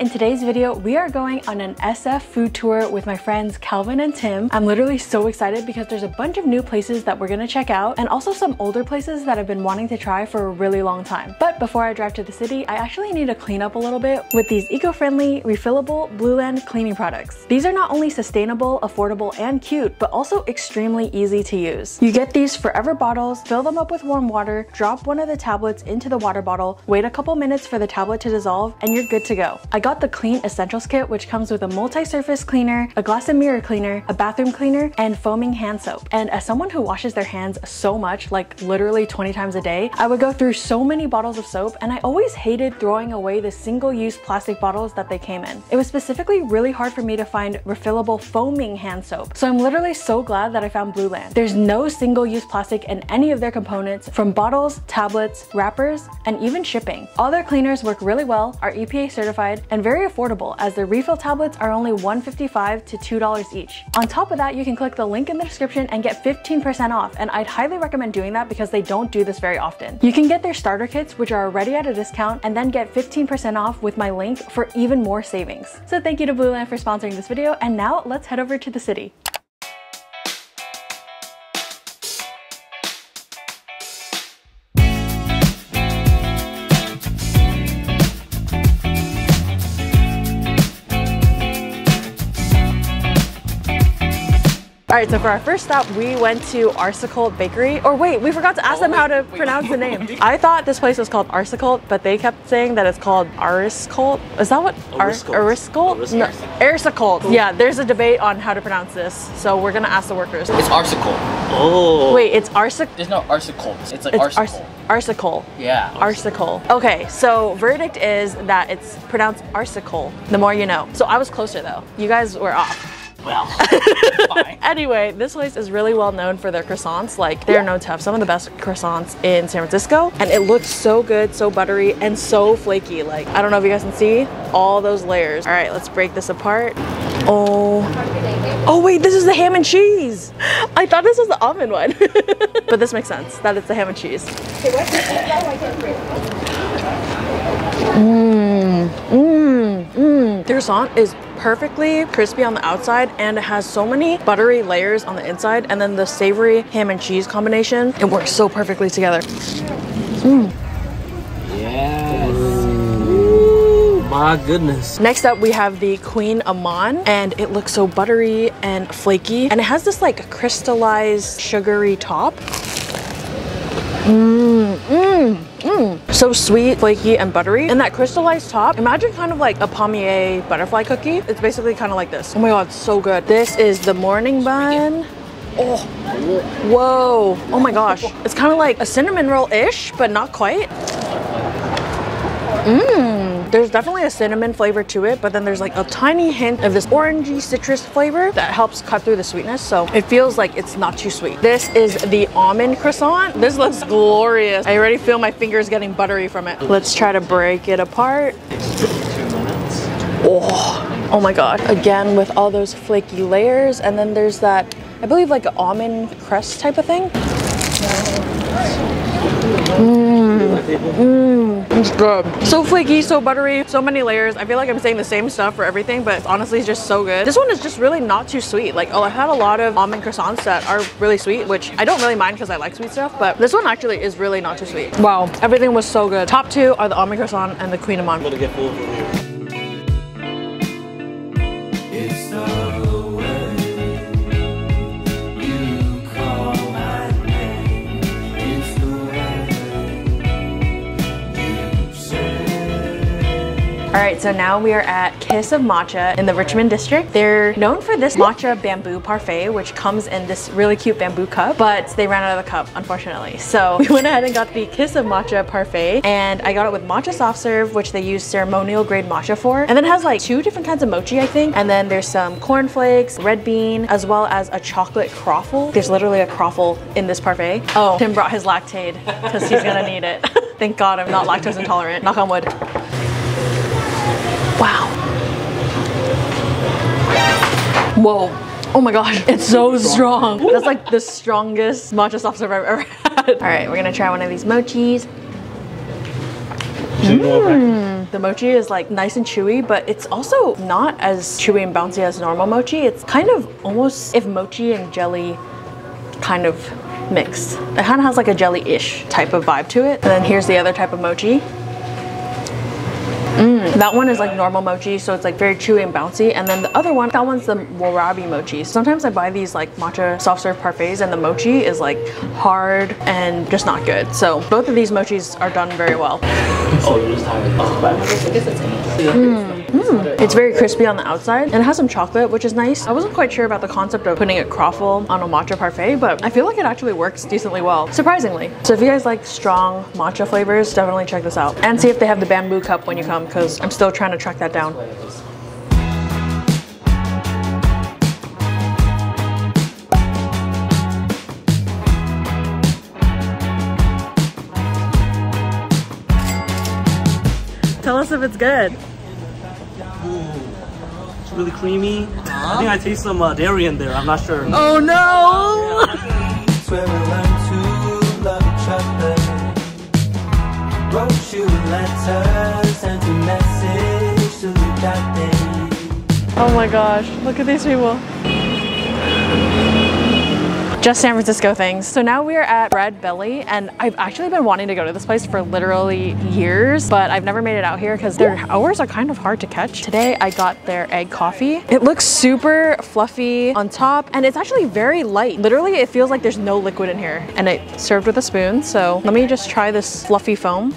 in today's video, we are going on an SF food tour with my friends Calvin and Tim. I'm literally so excited because there's a bunch of new places that we're gonna check out and also some older places that I've been wanting to try for a really long time. But before I drive to the city, I actually need to clean up a little bit with these eco-friendly, refillable Blueland cleaning products. These are not only sustainable, affordable, and cute, but also extremely easy to use. You get these forever bottles, fill them up with warm water, drop one of the tablets into the water bottle, wait a couple minutes for the tablet to dissolve, and you're good to go. I got the Clean Essentials Kit, which comes with a multi-surface cleaner, a glass and mirror cleaner, a bathroom cleaner, and foaming hand soap. And as someone who washes their hands so much, like literally 20 times a day, I would go through so many bottles of soap, and I always hated throwing away the single-use plastic bottles that they came in. It was specifically really hard for me to find refillable foaming hand soap. So I'm literally so glad that I found Blueland. There's no single-use plastic in any of their components, from bottles, tablets, wrappers, and even shipping. All their cleaners work really well, are EPA certified, and very affordable as their refill tablets are only $1.55 to $2 each. On top of that, you can click the link in the description and get 15% off, and I'd highly recommend doing that because they don't do this very often. You can get their starter kits, which are already at a discount, and then get 15% off with my link for even more savings. So thank you to Blueland for sponsoring this video, and now let's head over to the city. Right, so for our first stop, we went to Arsicault Bakery. Or wait, we forgot to ask them oh, how to pronounce the name. I thought this place was called Arsicault, but they kept saying that it's called Ariscolt. Is that what? Ariscolt. Ariscolt? No, Arsicault. Yeah, there's a debate on how to pronounce this, so we're gonna ask the workers. It's Arsicle. Oh. Wait, it's Arsic. There's no Arsicle. It's like It's Arsicle. Ars- Arsicle. yeah. Arsicle. Okay, so verdict is that it's pronounced Arsicle. The more you know. So I was closer though. You guys were off. well. Anyway, this place is really well known for their croissants. Like, they're known to have some of the best croissants in San Francisco. And it looks so good, so buttery, and so flaky. Like, I don't know if you guys can see all those layers. All right, let's break this apart. Oh. Oh, wait, this is the ham and cheese. I thought this was the almond one. but this makes sense that it's the ham and cheese. Mmm, mmm, mmm. Croissant is perfectly crispy on the outside and it has so many buttery layers on the inside and then the savory ham and cheese combination, it works so perfectly together. Mm. Yes. Ooh, my goodness. Next up, we have the kouign-amann, and it looks so buttery and flaky, and it has this like crystallized sugary top. Mmm, mmm. So sweet, flaky, and buttery. And that crystallized top, imagine kind of like a palmier butterfly cookie. It's basically kind of like this. Oh my god, so good. This is the morning bun. Oh, whoa. Oh my gosh. It's kind of like a cinnamon roll-ish, but not quite. Mmm. There's definitely a cinnamon flavor to it, but then there's like a tiny hint of this orangey citrus flavor that helps cut through the sweetness. So it feels like it's not too sweet. This is the almond croissant. This looks glorious. I already feel my fingers getting buttery from it. Let's try to break it apart. Oh, oh my god. Again, with all those flaky layers. And then there's that, I believe like an almond crust type of thing. Mmm, it's good. So flaky, so buttery, so many layers. I feel like I'm saying the same stuff for everything, but honestly, it's just so good. This one is just really not too sweet. Like, oh, I've had a lot of almond croissants that are really sweet, which I don't really mind because I like sweet stuff, but this one actually is really not too sweet. Wow, everything was so good. Top two are the almond croissant and the kouign-amann All right, so now we are at Kiss of Matcha in the Richmond district. They're known for this matcha bamboo parfait, which comes in this really cute bamboo cup, but they ran out of the cup, unfortunately. So we went ahead and got the Kiss of Matcha parfait, and I got it with matcha soft serve, which they use ceremonial grade matcha for. And then it has like two different kinds of mochi, I think. And then there's some cornflakes, red bean, as well as a chocolate croffle. There's literally a croffle in this parfait. Oh, Tim brought his Lactaid because he's gonna need it. Thank God I'm not lactose intolerant. Knock on wood. Wow. Whoa. Oh my gosh, it's so strong. That's like the strongest matcha soft serve I've ever had. All right, we're gonna try one of these mochis. Should we go back? The mochi is like nice and chewy, but it's also not as chewy and bouncy as normal mochi. It's kind of almost if mochi and jelly kind of mix. It kind of has like a jelly-ish type of vibe to it. And then here's the other type of mochi. Mm, that one is like normal mochi, so it's like very chewy and bouncy. And then the other one, that one's the warabi mochi. Sometimes I buy these like matcha soft serve parfaits and the mochi is like hard and just not good. So both of these mochis are done very well. Oh, you're just tired. Oh, but It's It's very crispy on the outside and it has some chocolate, which is nice. I wasn't quite sure about the concept of putting a croffle on a matcha parfait, but I feel like it actually works decently well, surprisingly. So if you guys like strong matcha flavors, definitely check this out. And see if they have the bamboo cup when you come, because I'm still trying to track that down. Tell us if it's good. It's really creamy. I think I taste some uh, dairy in there. I'm not sure. Oh no! It's where we learn to love each other. Wrote you letters, sent a message to that day. Oh my gosh, look at these people. Just San Francisco things. So now we are at Breadbelly and I've actually been wanting to go to this place for literally years, but I've never made it out here because their hours are kind of hard to catch. Today I got their egg coffee. It looks super fluffy on top and it's actually very light. Literally it feels like there's no liquid in here and it's served with a spoon. So let me just try this fluffy foam.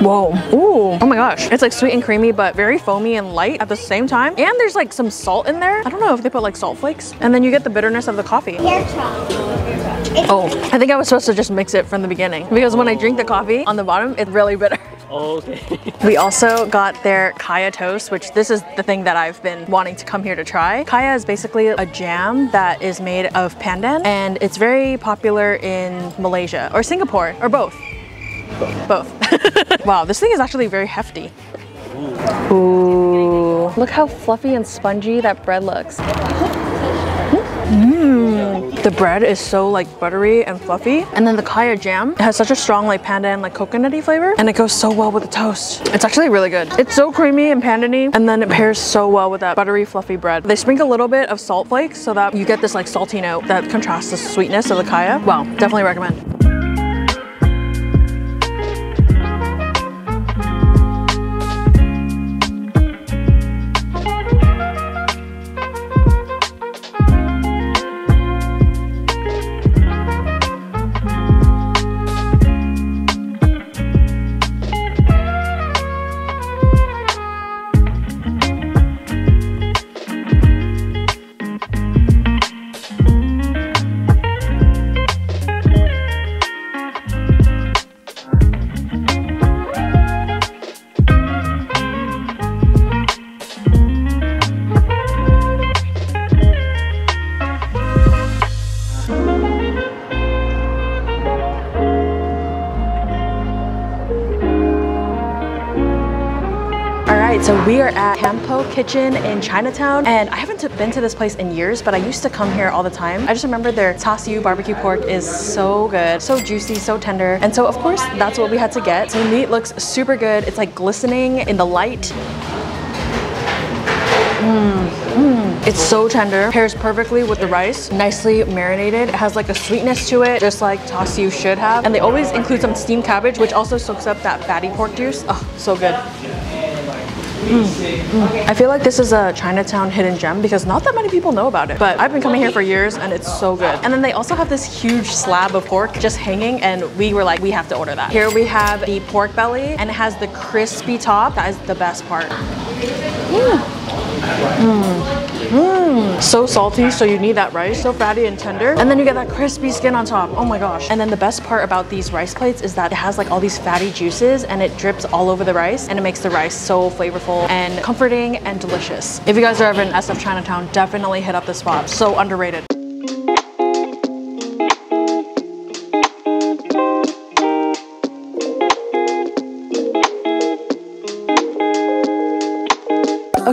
Whoa. Ooh. Oh my gosh. It's like sweet and creamy, but very foamy and light at the same time. And there's like some salt in there. I don't know if they put like salt flakes. And then you get the bitterness of the coffee. Oh, I think I was supposed to just mix it from the beginning because when I drink the coffee on the bottom, it's really bitter. Okay. We also got their kaya toast, which this is the thing that I've been wanting to come here to try. Kaya is basically a jam that is made of pandan and it's very popular in Malaysia or Singapore or both. Both. wow, this thing is actually very hefty. Ooh. Look how fluffy and spongy that bread looks. Mmm. The bread is so like buttery and fluffy. And then the kaya jam it has such a strong like pandan like coconutty flavor and it goes so well with the toast. It's actually really good. It's so creamy and pandany and then it pairs so well with that buttery fluffy bread. They sprinkle a little bit of salt flakes so that you get this like salty note that contrasts the sweetness of the kaya. Wow, definitely recommend. So we are at Kam Po Kitchen in Chinatown, and I haven't been to this place in years, but I used to come here all the time. I just remember their char siu barbecue pork is so good, so juicy, so tender, and so of course that's what we had to get. So the meat looks super good. It's like glistening in the light. Mmm. It's so tender, pairs perfectly with the rice, nicely marinated. It has like a sweetness to it, just like char siu should have. And they always include some steamed cabbage, which also soaks up that fatty pork juice. Oh, so good. Mm. Mm. I feel like this is a Chinatown hidden gem because not that many people know about it. But I've been coming here for years and it's so good. And then they also have this huge slab of pork just hanging and we were like, we have to order that. Here we have the pork belly and it has the crispy top. That is the best part. Mm. Mmm, so salty, so you need that rice. So fatty and tender. And then you get that crispy skin on top. Oh my gosh. And then the best part about these rice plates is that it has like all these fatty juices and it drips all over the rice and it makes the rice so flavorful and comforting and delicious. If you guys are ever in SF Chinatown, definitely hit up this spot. So underrated.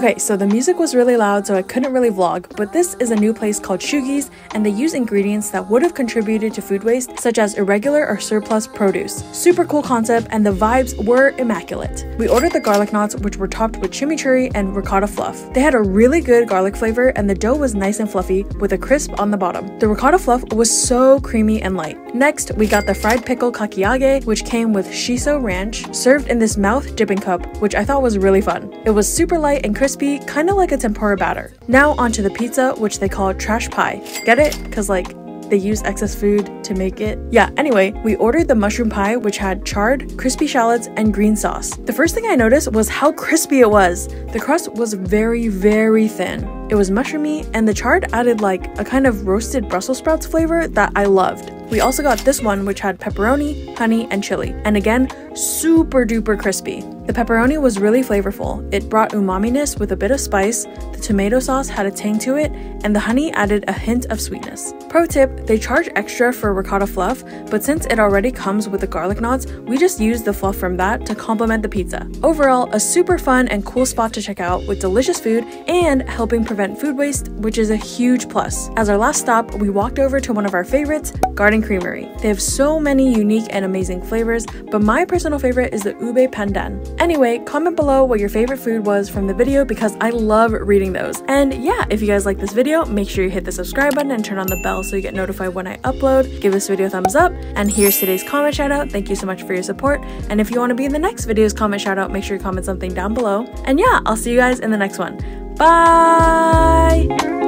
Okay, so the music was really loud, so I couldn't really vlog, but this is a new place called Shuggie's, and they use ingredients that would have contributed to food waste, such as irregular or surplus produce. Super cool concept, and the vibes were immaculate. We ordered the garlic knots, which were topped with chimichurri and ricotta fluff. They had a really good garlic flavor, and the dough was nice and fluffy, with a crisp on the bottom. The ricotta fluff was so creamy and light. Next, we got the fried pickle kakiage, which came with shiso ranch, served in this mouth dipping cup, which I thought was really fun. It was super light and crispy, kind of like a tempura batter. Now onto the pizza, which they call trash pie. Get it? Cause like they use excess food to make it. Yeah, anyway, we ordered the mushroom pie, which had charred, crispy shallots, and green sauce. The first thing I noticed was how crispy it was. The crust was very, very thin. It was mushroomy, and the chard added like a kind of roasted Brussels sprouts flavor that I loved. We also got this one, which had pepperoni, honey, and chili. And again, super duper crispy. The pepperoni was really flavorful. It brought umaminess with a bit of spice, the tomato sauce had a tang to it, and the honey added a hint of sweetness. Pro tip, they charge extra for ricotta fluff, but since it already comes with the garlic knots, we just used the fluff from that to complement the pizza. Overall, a super fun and cool spot to check out with delicious food and helping prevent food waste, which is a huge plus. As our last stop, we walked over to one of our favorites, Garden Creamery. They have so many unique and amazing flavors, but my personal favorite is the ube pandan. Anyway, comment below what your favorite food was from the video because I love reading those. And yeah, if you guys like this video, make sure you hit the subscribe button and turn on the bell so you get notified when I upload. Give this video a thumbs up. And here's today's comment shout out. Thank you so much for your support. And if you want to be in the next video's comment shout out, make sure you comment something down below. And yeah, I'll see you guys in the next one. Bye!